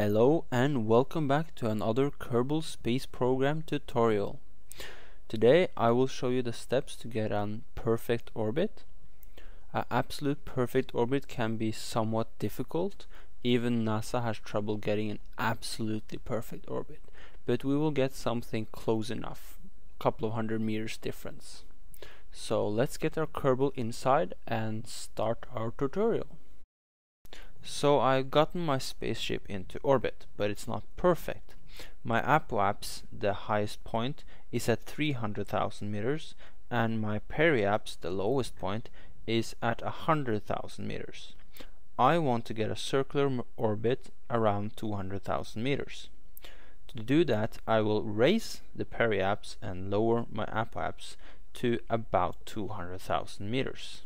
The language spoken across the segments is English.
Hello and welcome back to another Kerbal Space Program tutorial. Today I will show you the steps to get an perfect orbit. An absolute perfect orbit can be somewhat difficult, even NASA has trouble getting an absolutely perfect orbit, but we will get something close enough, a couple of hundred meters difference. So let's get our Kerbal inside and start our tutorial. So I've gotten my spaceship into orbit, but it's not perfect. My apoapse, the highest point, is at 300,000 meters, and my periaps, the lowest point, is at 100,000 meters. I want to get a circular orbit around 200,000 meters. To do that, I will raise the periaps and lower my apoapse to about 200,000 meters.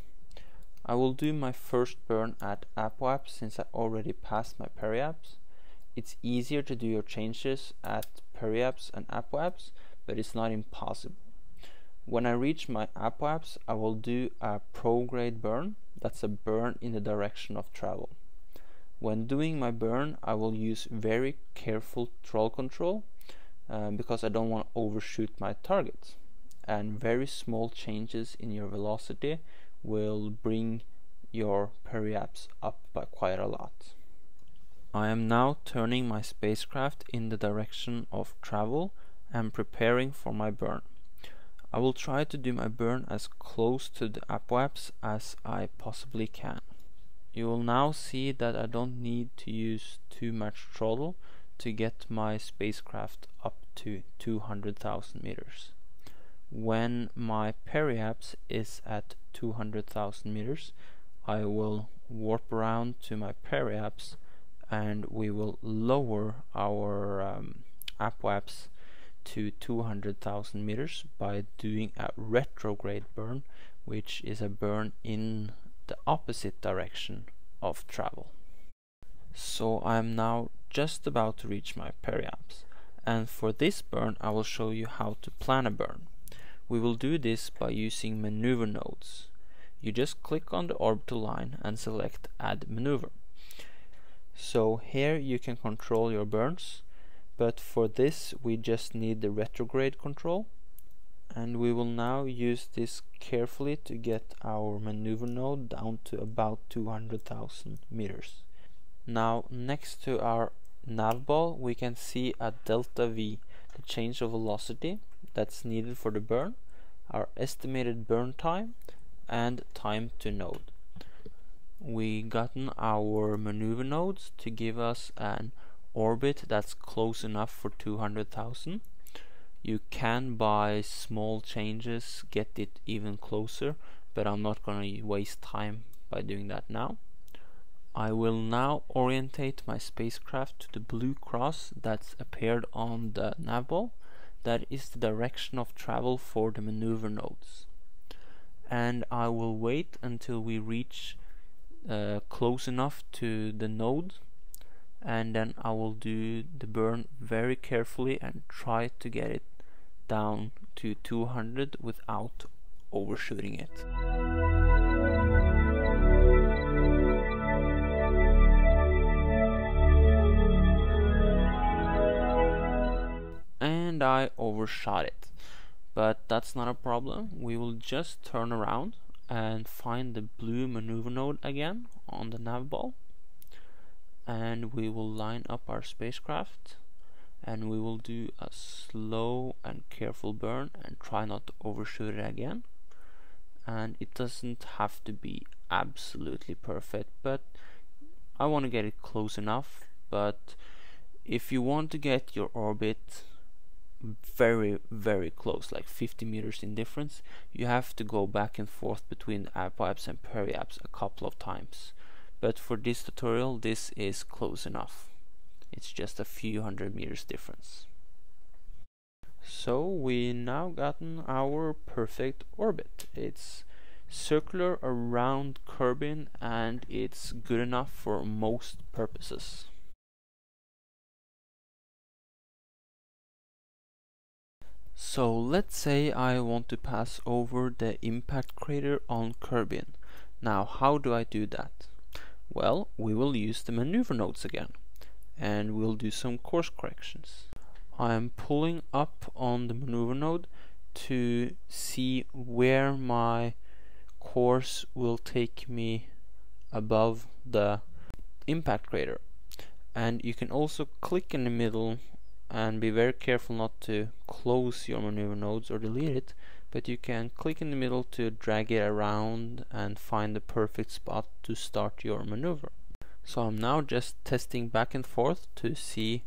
I will do my first burn at apoapse since I already passed my periapse. It's easier to do your changes at periapse and apoapse, but it's not impossible. When I reach my apoapse, I will do a prograde burn. That's a burn in the direction of travel. When doing my burn, I will use very careful throttle control uh, because I don't want to overshoot my target. And very small changes in your velocity will bring your periapse up by quite a lot. I am now turning my spacecraft in the direction of travel and preparing for my burn. I will try to do my burn as close to the apoapse as I possibly can. You will now see that I don't need to use too much throttle to get my spacecraft up to 200,000 meters. When my periapse is at 200,000 meters, I will warp around to my periapse and we will lower our um, apoapse to 200,000 meters by doing a retrograde burn which is a burn in the opposite direction of travel. So I am now just about to reach my periapse and for this burn I will show you how to plan a burn. We will do this by using maneuver nodes. You just click on the orbital line and select add maneuver. So here you can control your burns but for this we just need the retrograde control and we will now use this carefully to get our maneuver node down to about 200,000 meters. Now next to our nav ball we can see a delta V, the change of velocity that's needed for the burn, our estimated burn time and time to node. We gotten our maneuver nodes to give us an orbit that's close enough for 200,000. You can by small changes get it even closer, but I'm not gonna waste time by doing that now. I will now orientate my spacecraft to the blue cross that's appeared on the nav ball. That is the direction of travel for the maneuver nodes. And I will wait until we reach uh, close enough to the node and then I will do the burn very carefully and try to get it down to 200 without overshooting it. And I overshot it. But that's not a problem. We will just turn around and find the blue maneuver node again on the nav ball and we will line up our spacecraft and we will do a slow and careful burn and try not to overshoot it again and it doesn't have to be absolutely perfect but I want to get it close enough but if you want to get your orbit very very close like 50 meters in difference. You have to go back and forth between apoapse and periapse a couple of times. But for this tutorial this is close enough. It's just a few hundred meters difference. So we now gotten our perfect orbit. It's circular around Kerbin and it's good enough for most purposes So let's say I want to pass over the impact crater on Kerbin. Now how do I do that? Well, we will use the maneuver nodes again. and we'll do some course corrections. I am pulling up on the maneuver node to see where my course will take me above the impact crater and you can also click in the middle and be very careful not to close your maneuver nodes or delete it but you can click in the middle to drag it around and find the perfect spot to start your maneuver. So I'm now just testing back and forth to see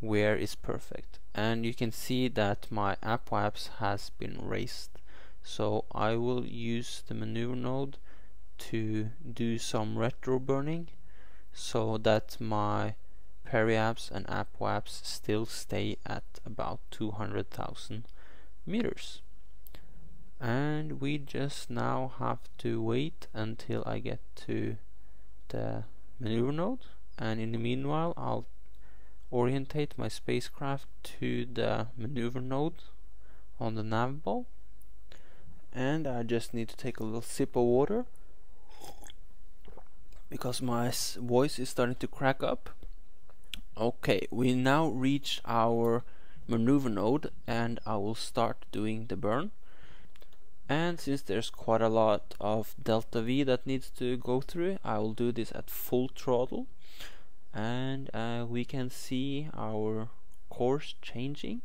where is perfect. And you can see that my apoapse has been raised. So I will use the maneuver node to do some retro burning so that my periapse and apoapse still stay at about 200,000 meters. And we just now have to wait until I get to the maneuver node. And in the meanwhile I'll orientate my spacecraft to the maneuver node on the nav ball. And I just need to take a little sip of water because my voice is starting to crack up okay we now reach our maneuver node and I will start doing the burn. And since there's quite a lot of delta V that needs to go through I will do this at full throttle. And uh, we can see our course changing.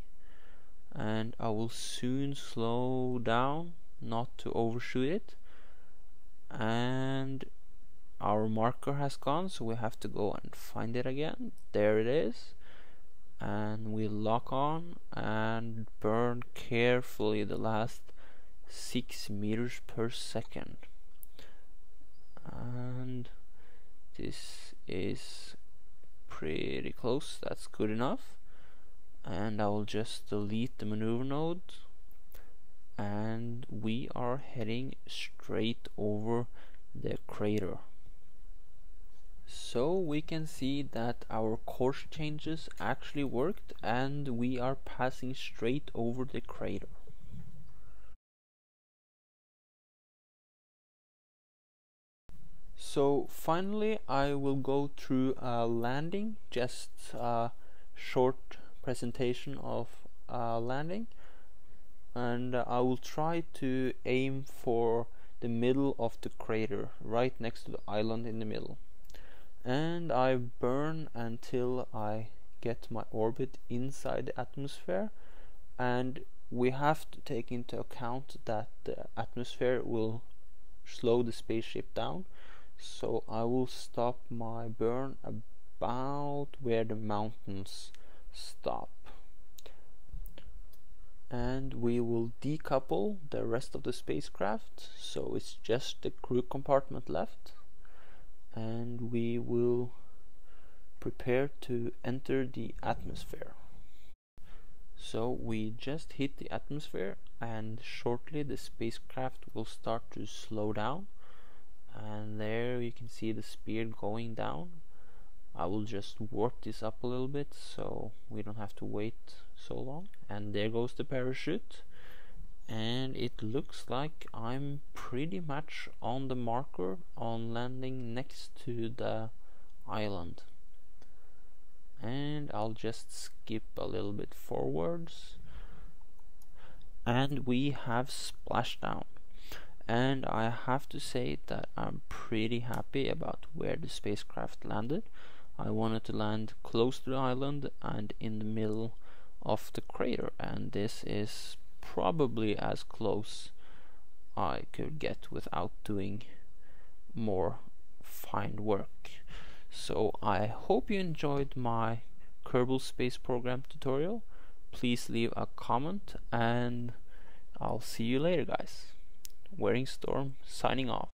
And I will soon slow down not to overshoot it. And our marker has gone so we have to go and find it again. There it is. And we lock on and burn carefully the last 6 meters per second. And this is pretty close. That's good enough. And I will just delete the maneuver node. And we are heading straight over the crater so we can see that our course changes actually worked and we are passing straight over the crater So finally I will go through a landing, just a short presentation of a landing and I will try to aim for the middle of the crater, right next to the island in the middle. And I burn until I get my orbit inside the atmosphere. And we have to take into account that the atmosphere will slow the spaceship down. So I will stop my burn about where the mountains stop. And we will decouple the rest of the spacecraft. So it's just the crew compartment left and we will prepare to enter the atmosphere. So we just hit the atmosphere and shortly the spacecraft will start to slow down. And there you can see the speed going down. I will just warp this up a little bit so we don't have to wait so long. And there goes the parachute and it looks like I'm pretty much on the marker on landing next to the island. And I'll just skip a little bit forwards. And we have splashdown and I have to say that I'm pretty happy about where the spacecraft landed. I wanted to land close to the island and in the middle of the crater and this is probably as close I could get without doing more fine work. So I hope you enjoyed my Kerbal Space Program tutorial. Please leave a comment and I'll see you later guys. Wearing Storm signing off.